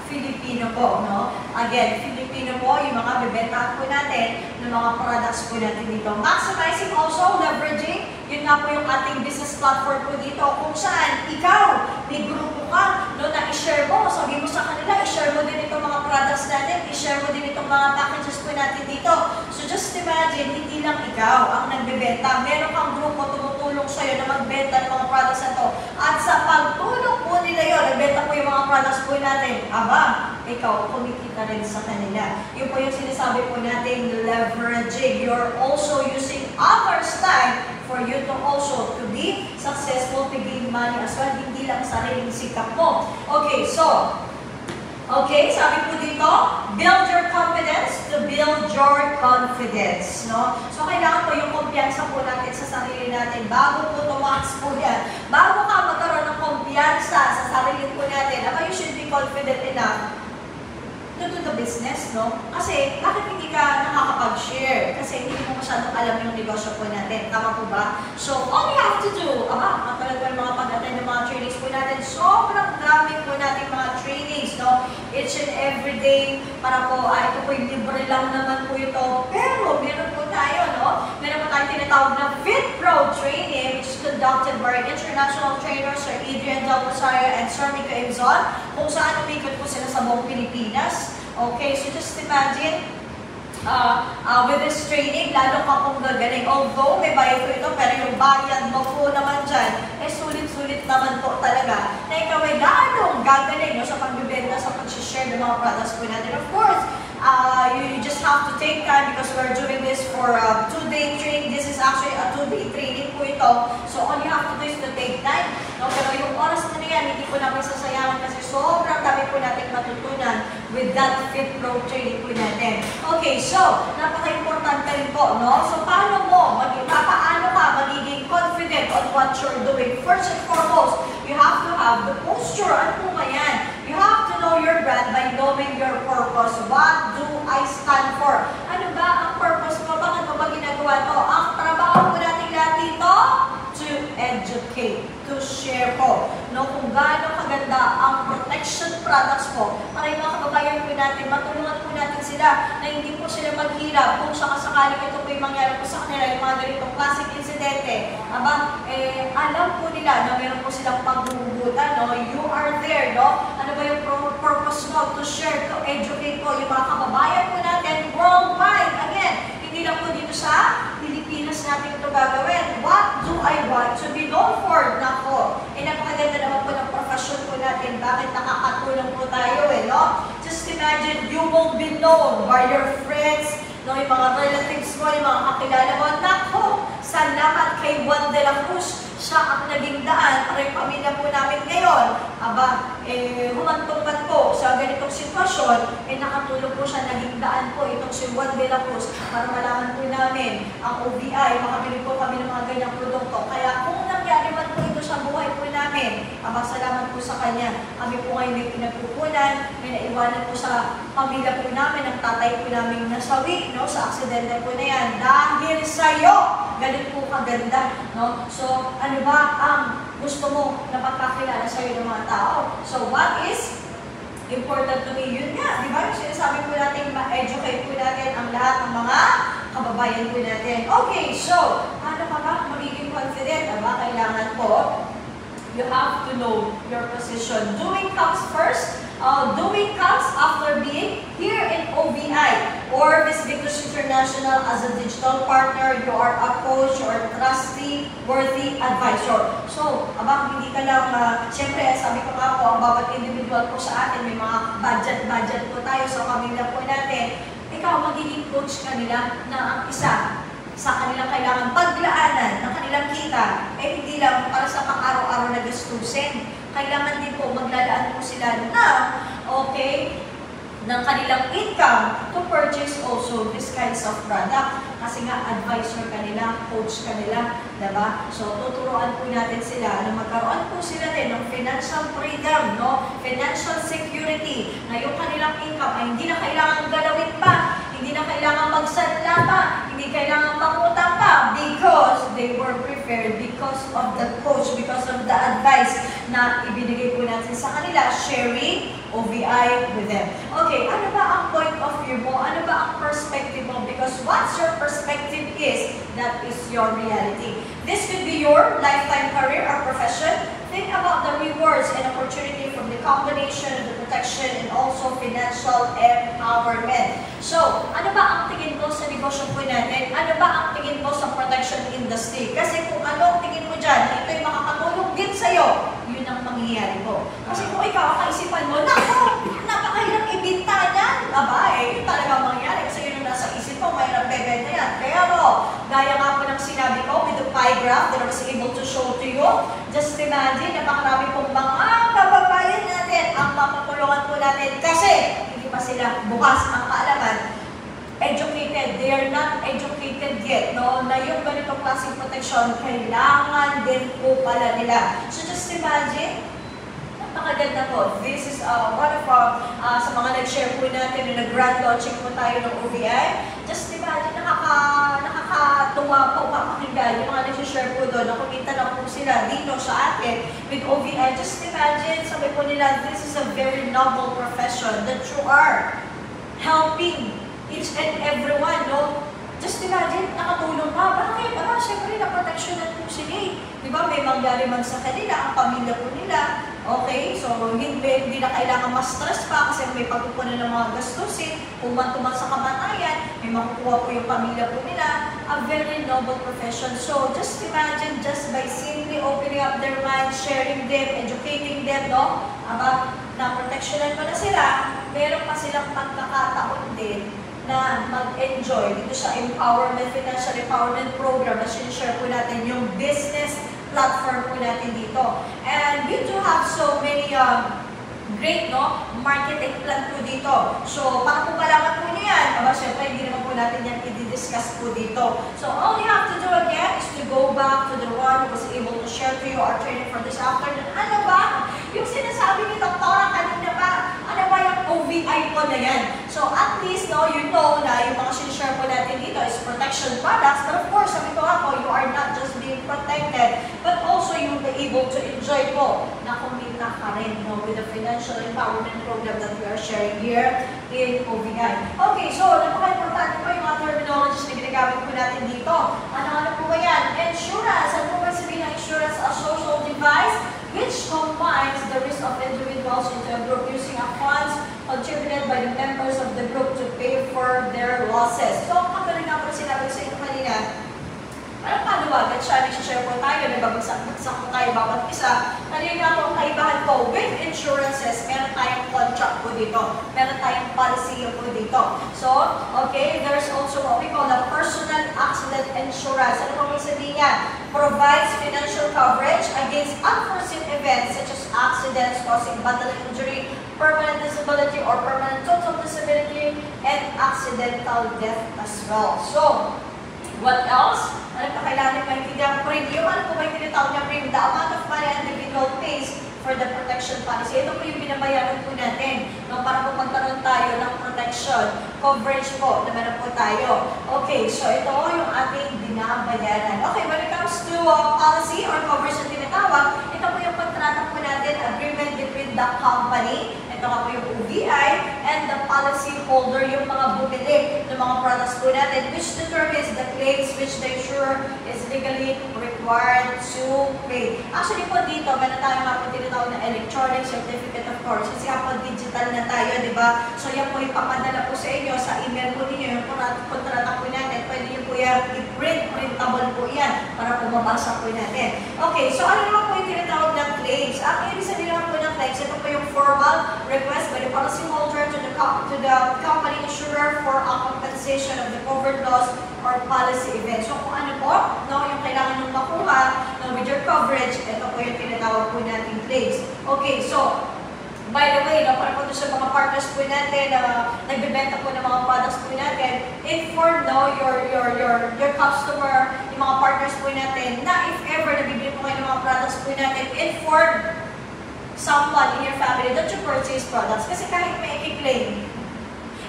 Filipino po, no? Again, Filipino po yung mga bebentahan po natin ng mga products po natin dito. Maximizing also, leveraging, yun nga po yung ating business platform po dito kung saan ikaw, may grupo ka, no, na i-share mo, sabi mo sa kanila, i-share mo din itong mga products natin, i-share mo din itong mga packages po natin dito. So just imagine, hindi lang ikaw ang nagbebenta, meron kang grupo tumutulong sa'yo na magbenta ng mga products na to. At sa pagtulong po nila yun, nagbenta po yung mga products po natin, aba, ikaw, kumikita rin sa kanila. Yun po yung sinasabi po natin, leveraging. You're also using others' time for you to also to be successful to gain money as well, hindi lang sariling sikap mo. Okay, so, Okay, sabi po dito, build your confidence to build your confidence, no? So, kailangan po yung kumpiyansa po natin sa sarili natin bago po tumakas po yan. Bago ka magkaroon ng kumpiyansa sa sarili po natin, aba, you should be confident enough the business, no? Kasi, bakit hindi ka nakakapag-share? Kasi hindi mo masyadong alam yung negosyo po natin. Tama po ba? So, all we have to do, aba, ng mga pag-attend ng mga trainings po natin, sobrang dami po natin mga trainings, no? Each and every day, para po, ah, ito po yung libre lang naman po ito. Pero, meron po tayo, no? Meron po tayong tinatawag na Fit Pro Training, which is conducted by international trainers, Sir Adrian Del Rosario and Sir Mika Ibzon, kung saan umikot po sila sa buong Pilipinas. Okay, so just imagine, uh, uh, with this training, lalo ka pong gagaling. Although may bayad po ito, pero yung bayad mo po naman dyan, eh sulit-sulit naman po talaga na ikaw ay lalong gagaling no, sa pagbibenta, sa pag-share ng mga products po natin. Of course, uh, you, you just have to take time because we're doing this for a two-day training. This is actually a two-day training po ito. So all you have to do is to take time. No? Pero yung oras na yan, hindi ko namin sasayangan kasi sobrang dami that Fit Pro training po natin. Okay, so, napaka-importante rin po, no? So, paano mo, mag paano ka magiging confident on what you're doing? First and foremost, you have to have the posture. Ano po ba yan? You have to know your brand by knowing your purpose. What do I stand for? Ano ba ang purpose mo? Bakit mo ba ginagawa to? Ang trabaho po natin lahat dito, to educate, to share po. No, kung gaano kaganda ang protection products po para yung mga kababayan po natin, matulungan po natin sila na hindi po sila maghirap kung sakasakaling ito po yung mangyari po sa kanila, yung mga ganitong classic insidente. Aba, eh, alam po nila na meron po silang paghuhugutan, no? You are there, no? Ano ba yung purpose mo? To share, to educate po yung mga kababayan po natin worldwide. Again, hindi lang po dito sa Pilipinas natin ito gagawin. What do I want to be known for? Nako, eh napakaganda naman po ng profession po natin. Bakit nakakatulong po tayo eh, no? Just imagine, you will be known by your friends, no, yung mga relatives mo, yung mga kakilala mo. Nako, salamat kay Juan de la Cruz. Siya ang naging daan para pamilya po namin ngayon. Aba, eh, humantong man po sa ganitong sitwasyon, eh nakatulong po siya, naging daan po itong si Juan de la Cruz para malaman po namin ang OBI, makabili po kami ng mga ganyang produkto. Kaya kung nangyari man po sa buhay po namin, aba, salamat po sa kanya. Kami po ngayon may pinagpupunan, may naiwanan po sa pamilya po namin, ang tatay po namin nasawi, no, sa aksidente po na yan. Dahil sa'yo, ganun po kaganda, no? So, ano ba ang gusto mo na pagkakilala sa'yo ng mga tao? So, what is important to me? Yun nga, di ba? Yung sinasabi po natin, ma-educate po natin ang lahat ng mga kababayan po natin. Okay, so, paano ka ba magiging confident? Aba, kailangan po, you have to know your position. Doing comes first. Uh, doing comes after being here in OBI or Miss Victus International as a digital partner. You are a coach or trustee, worthy advisor. So, abang hindi ka lang, uh, siyempre, sabi ko nga po, ang bawat individual po sa atin, may mga budget-budget po tayo sa pamilya po natin. Ikaw, magiging coach ka nila na ang isa sa kanilang kailangan paglaanan ng kanilang kita, eh hindi lang para sa pang-araw-araw na gastusin. Kailangan din po maglalaan po sila na, okay, ng kanilang income to purchase also this kinds of product. Kasi nga, advisor kanila, coach kanila, diba? So, tuturuan po natin sila na magkaroon po sila din ng financial freedom, no? Financial security, na yung kanilang income ay hindi na kailangan galawin pa, hindi na kailangan magsanla pa, hindi kailangan mangutang pa because they were prepared because of the coach, because of the advice na ibinigay po natin sa kanila, sharing OVI with them. Okay, ano ba ang point of view mo? Ano ba ang perspective mo? Because once your perspective is, that is your reality. This could be your lifetime career or profession. Think about the rewards and opportunity from the combination of the protection and also financial empowerment. So, ano ba ang tingin mo sa negosyo po natin? Ano ba ang tingin mo sa protection industry? Kasi kung ano ang tingin mo dyan, ito'y makakatulong din sa'yo, yun ang mangyayari po. Kasi kung ikaw, kaisipan mo, nako, napakahirap ibinta yan. Aba, eh, yun talaga mangyayari. Kasi yun ang nasa isip mo, mahirap bebenta yan. Pero, gaya nga po ng sinabi ko, with the pie graph that I was able to show to you, just imagine, napakarami pong mga kababayan natin ang mapapulungan po natin kasi hindi pa sila bukas ang kaalaman educated, they are not educated yet, no? Na yung ganitong klaseng protection, kailangan din po pala nila. So just imagine, napakaganda po. This is uh, one of our, uh, sa mga nag-share po natin, na nag-grand launching po tayo ng OVI. Just imagine, nakaka, nakakatuwa po papakinggan yung mga nag-share po doon. Nakikita na po sila dito sa atin with OVI. Just imagine, sabi po nila, this is a very noble profession that you are helping each and everyone, no? Just imagine, nakatulong ka. Bakit? Ah, syempre, naproteksyonan po sila eh. Di ba, may mangyari man sa kanila, ang pamilya po nila. Okay, so hindi, hindi na kailangan ma-stress pa kasi may pagkukunan ng mga gastusin. Kung man tuman sa kamatayan, may makukuha po yung pamilya po nila. A very noble profession. So, just imagine, just by simply opening up their mind, sharing them, educating them, no? Aba, na-protectionan mo na sila, meron pa silang pagkakataon din na mag-enjoy dito sa empowerment, financial empowerment program na sinishare po natin yung business platform po natin dito. And we do have so many um, great, no? Marketing plan po dito. So, para po malaman po niyo yan, aba, syempre, hindi naman po natin yan i-discuss po dito. So, all you have to do again is to go back to the one who was able to share to you our training for this afternoon. Ano ba? Yung sinasabi ni Doktora kanina ba? Ano OVI po na yan? So, at least, no, you know na yung mga sinishare po natin dito is protection products. But of course, sabi ko po, you are not just being protected, but also you'll be able to enjoy po na kumita ka rin, no, with the financial empowerment program that we are sharing here in OVI. Okay, so, napaka-importante po yung mga terminologies na ginagamit po natin dito. Ano-ano po ba yan? Insurance. Ano po ba sabihin ng insurance? A social device which combines the risk of individuals into a group using a funds contributed by the members of the group to pay for their losses. So, ang galing nga po sinabi sa inyo kanina, parang panuwagan siya, nag-share po tayo, nagbabagsak-bagsak po tayo bawat isa. Kanina nga po ang kaibahan po, with insurances, meron tayong contract po dito. Meron tayong policy po dito. So, okay, there's also what we call the personal accident insurance. Ano po may sabihin niya? Provides financial coverage against unforeseen events such as accidents causing bodily injury, permanent disability or permanent total disability, and accidental death as well. So, what else? Ano pa kailangan maintindihan? Premium. Ano po yung tinatawag na premium? The amount of money an individual pays for the protection policy. Ito po yung binabayaran po natin no, para po magkaroon tayo ng protection coverage po na meron po tayo. Okay, so ito yung ating binabayaran. Okay, when it comes to uh, policy or coverage na tinatawag, ito po yung kontrata po natin, agreement between the company, ito nga po yung OVI, and the policy holder, yung mga bumili ng mga products po natin, which determines the claims which the insurer is legally required to pay. Actually po dito, meron tayo nga po tinatawag na electronic certificate of course. Kasi po digital na tayo, di ba? So yan po ipapadala po sa inyo, sa email po ninyo, yung kontrata po natin, pwede nyo po yan i-print, printable po yan, para po mabasa po natin. Okay, so ano naman po yung tinatawag ng claims? Ang ibig sabihin naman po claims, ito po yung formal request by the policyholder to the, to the company insurer for a compensation of the covered loss or policy event. So kung ano po, no, yung kailangan nyo makuha no, with your coverage, ito po yung tinatawag po natin claims. Okay, so By the way, no, para po sa mga partners po natin na nagbebenta po ng mga products po natin, inform no, your, your, your, your customer, yung mga partners po natin, na if ever nabibili po kayo ng mga products po natin, inform someone in your family that you purchase products. Kasi kahit may i-claim,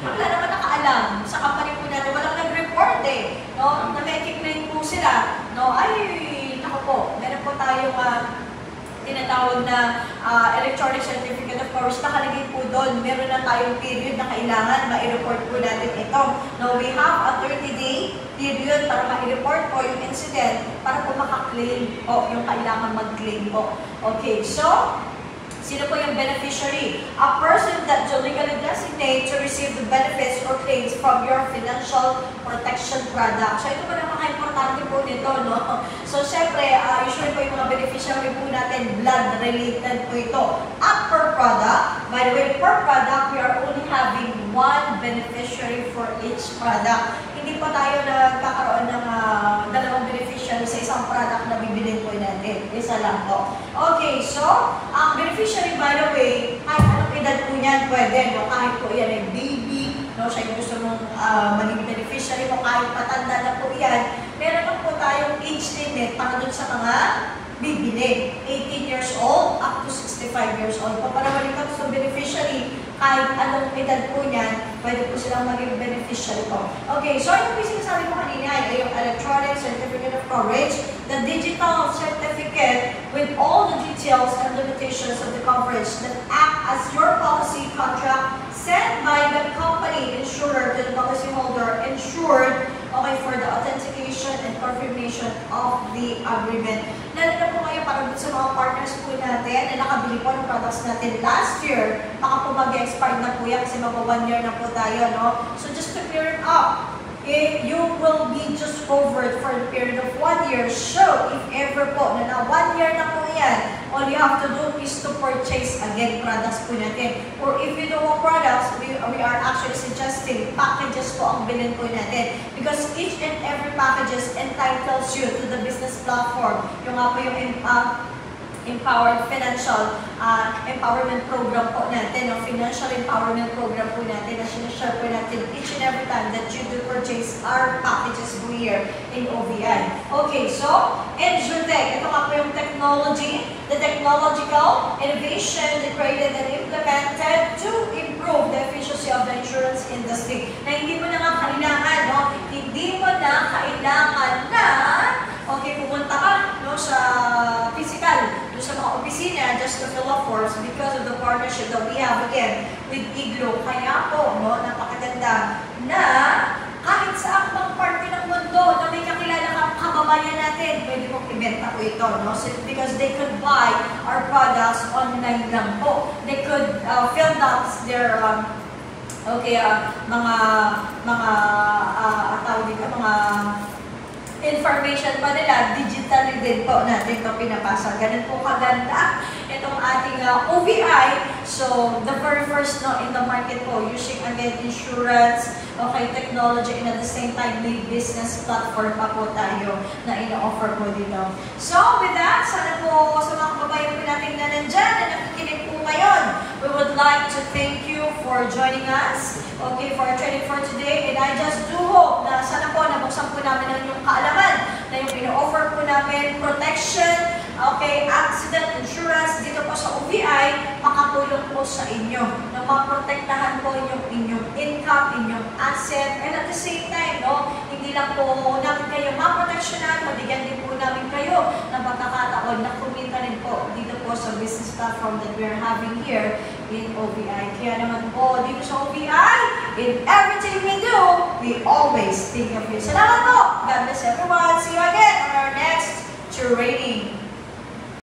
wala naman nakaalam sa company po natin, walang nag-report eh, no? Na may i-claim po sila, no? Ay, naku po, meron po tayong uh, tinatawag na uh, electronic certificate of course, nakalagay po doon, meron na tayong period na kailangan ma-report po natin ito. No, we have a 30-day period para ma-report po yung incident para po makaklaim po yung kailangan mag-claim po. Okay, so, Sino po yung beneficiary? A person that you legally designate to receive the benefits or claims from your financial protection product. So ito pa naman importante po nito, no? So syempre, uh, usually po yung mga beneficiary po natin, blood-related po ito. At per product, by the way, per product, we are only having one beneficiary for each product. Hindi po tayo nagkakaroon ng uh, dalawang beneficiary sa isang product na bibilin po natin. Isa lang po. Okay, so, ang beneficiary by the way, kahit anong niyan, pwede, no? kahit po yan ay baby, no? siya yung gusto mong uh, maging beneficiary mo, kahit matanda na po yan, meron po tayong age limit para dun sa mga bibili. 18 years old up to 65 years old. Pa para when it comes to beneficiary, kahit anong edad po niyan, pwede po silang maging beneficiary po. Okay, so yung po sinasabi ko kanina ay yung electronic certificate of coverage, the digital certificate with all the details and limitations of the coverage that act as your policy contract sent by the company insurer to the policyholder insured okay, for the authentication and confirmation of the agreement. Lalo na po kayo para sa mga partners po natin na nakabili po ng products natin last year, baka po mag-expire na po yan kasi mag one year na po tayo, no? So just to clear it up, you will be just covered for a period of one year. So, if ever po na na one year na po yan, all you have to do is to purchase again products po natin. Or if you don't want products, we, we are actually suggesting packages po ang bilhin po natin. Because each and every packages entitles you to the business platform. Yung nga po yung uh, empowered financial uh, empowerment program po natin, no? financial empowerment program po natin na sinashare po natin each and every time that you do purchase our packages po here in OVI. Okay, so, EduTech, ito nga po yung technology, the technological innovation created and implemented to improve the efficiency of the insurance industry. Na hindi mo na nga just to forms because of the partnership that we have again with Iglo. Kaya po, no, napakaganda na kahit sa akbang parte ng mundo na may kakilala kang kababayan natin, pwede mong ibenta po ito, no? So, because they could buy our products online lang po. They could uh, fill out their um, okay, uh, mga mga uh, tawag dito, mga information pa nila, digitally din po natin ito pinapasa. Ganun po kaganda itong ating uh, OVI. So, the very first no, in the market po, using again insurance, okay, technology, and at the same time, may business platform pa po tayo na ina-offer po dito. So, with that, sana po sa mga kababayan po natin na nandyan, na nakikinig po ngayon, we would like to thank you for joining us, okay, for our training for today, and I just do hope na sana po nabuksan po namin ang inyong kaalaman na yung ino-offer po namin, protection, okay, accident insurance dito po sa OVI, makatulong po sa inyo na maprotektahan po yung inyong income, inyong asset, and at the same time, no, hindi lang po namin kayo maproteksyonan, mabigyan din po namin kayo ng pagkakataon na kumita rin po dito po sa business platform that we are having here in OVI. Kaya naman po, dito sa OVI, in everything we do, we always think of you. Salamat po! God bless everyone! See you again on our next training.